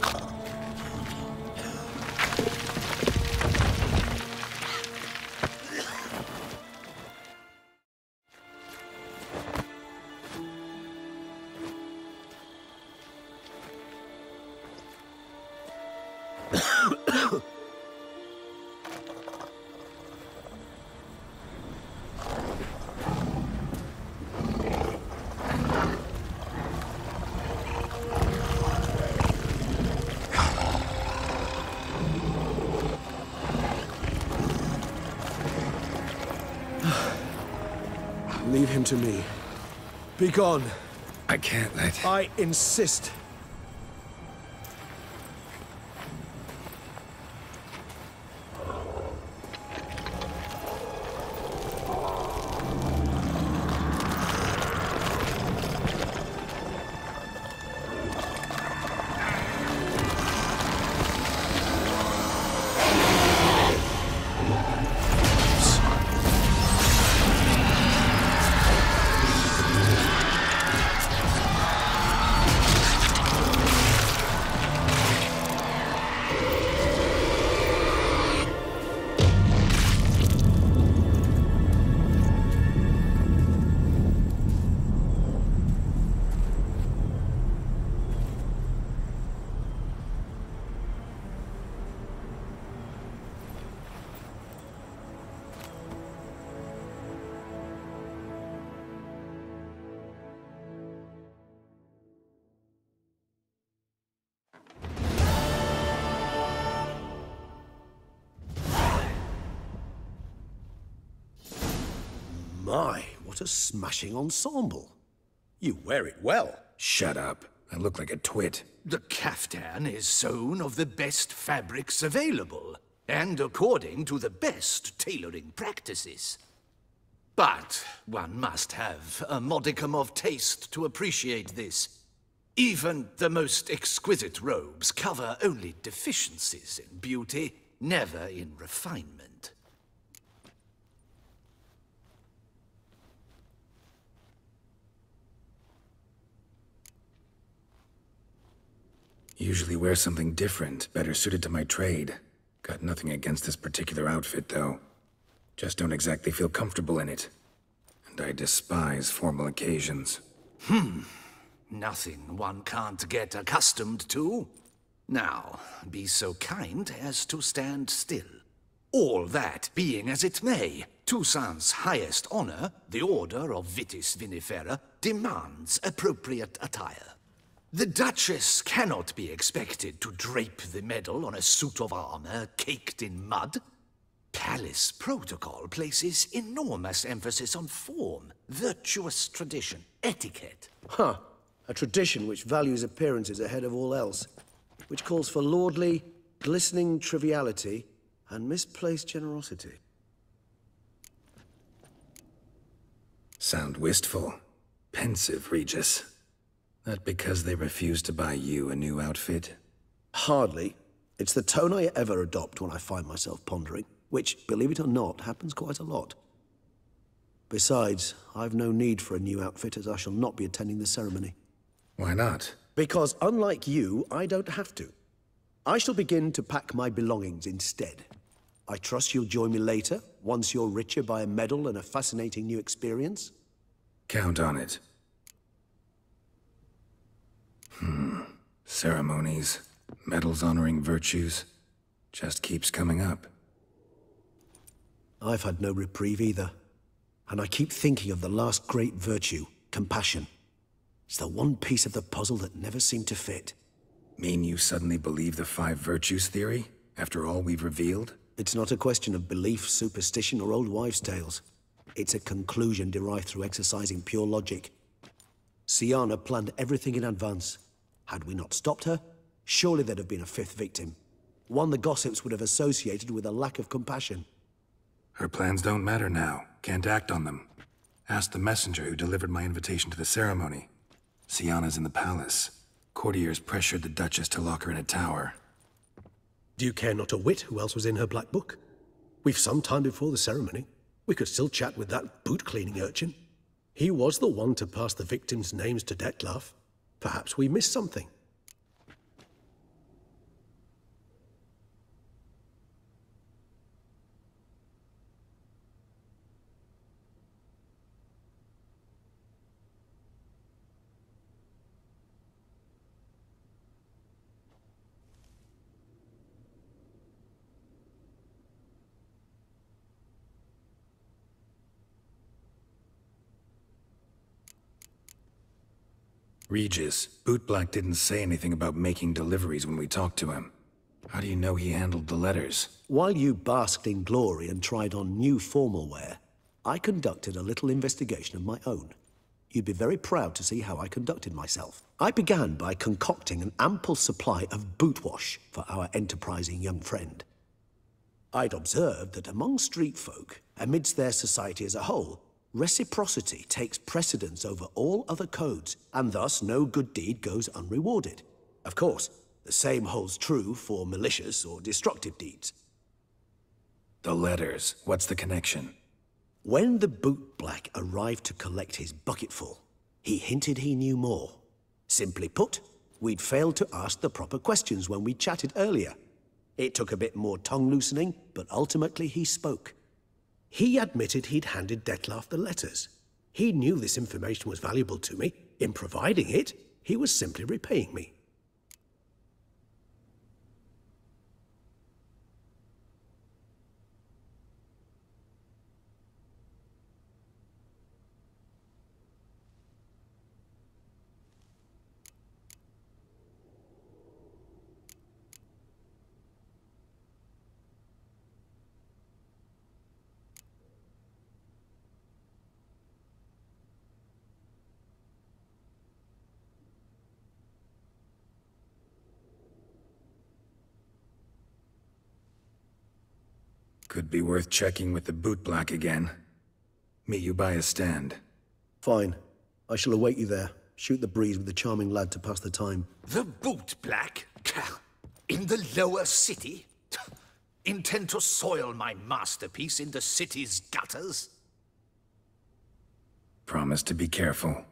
Oh. Leave him to me. Be gone. I can't let... I insist. My, what a smashing ensemble. You wear it well. Shut up. I look like a twit. The caftan is sewn of the best fabrics available, and according to the best tailoring practices. But one must have a modicum of taste to appreciate this. Even the most exquisite robes cover only deficiencies in beauty, never in refinement. Usually wear something different, better suited to my trade. Got nothing against this particular outfit, though. Just don't exactly feel comfortable in it. And I despise formal occasions. Hmm. Nothing one can't get accustomed to. Now, be so kind as to stand still. All that being as it may, Toussaint's highest honor, the Order of Vitis Vinifera, demands appropriate attire. The Duchess cannot be expected to drape the medal on a suit of armor caked in mud. Palace protocol places enormous emphasis on form, virtuous tradition, etiquette. Huh. A tradition which values appearances ahead of all else. Which calls for lordly, glistening triviality and misplaced generosity. Sound wistful. Pensive, Regis. That because they refuse to buy you a new outfit? Hardly. It's the tone I ever adopt when I find myself pondering, which, believe it or not, happens quite a lot. Besides, I've no need for a new outfit as I shall not be attending the ceremony. Why not? Because unlike you, I don't have to. I shall begin to pack my belongings instead. I trust you'll join me later, once you're richer by a medal and a fascinating new experience. Count on it. Ceremonies, medals honoring virtues. Just keeps coming up. I've had no reprieve either. And I keep thinking of the last great virtue, compassion. It's the one piece of the puzzle that never seemed to fit. Mean you suddenly believe the five virtues theory, after all we've revealed? It's not a question of belief, superstition, or old wives' tales. It's a conclusion derived through exercising pure logic. Syanna planned everything in advance. Had we not stopped her, surely there'd have been a fifth victim. One the gossips would have associated with a lack of compassion. Her plans don't matter now. Can't act on them. Ask the messenger who delivered my invitation to the ceremony. Syanna's in the palace. Courtiers pressured the Duchess to lock her in a tower. Do you care not a whit who else was in her black book? We've some time before the ceremony. We could still chat with that boot-cleaning urchin. He was the one to pass the victims' names to Dettlaff. Perhaps we missed something. Regis, Bootblack didn't say anything about making deliveries when we talked to him. How do you know he handled the letters? While you basked in glory and tried on new formal wear, I conducted a little investigation of my own. You'd be very proud to see how I conducted myself. I began by concocting an ample supply of boot wash for our enterprising young friend. I'd observed that among street folk, amidst their society as a whole, reciprocity takes precedence over all other codes, and thus no good deed goes unrewarded. Of course, the same holds true for malicious or destructive deeds. The letters. What's the connection? When the bootblack arrived to collect his bucketful, he hinted he knew more. Simply put, we'd failed to ask the proper questions when we chatted earlier. It took a bit more tongue loosening, but ultimately he spoke. He admitted he'd handed Dettlaff the letters. He knew this information was valuable to me. In providing it, he was simply repaying me. Could be worth checking with the bootblack again. Meet you by a stand. Fine. I shall await you there. Shoot the breeze with the charming lad to pass the time. The bootblack? In the lower city? Intend to soil my masterpiece in the city's gutters? Promise to be careful.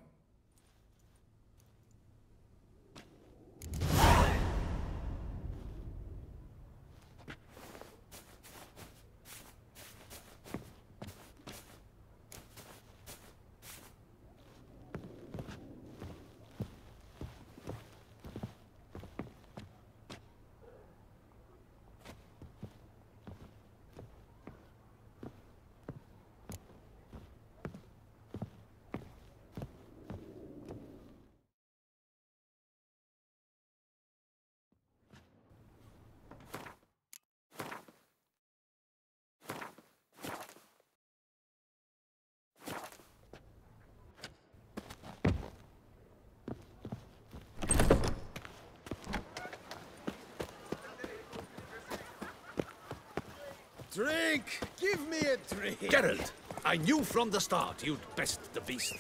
Drink! Give me a drink! Geralt, I knew from the start you'd best the beast.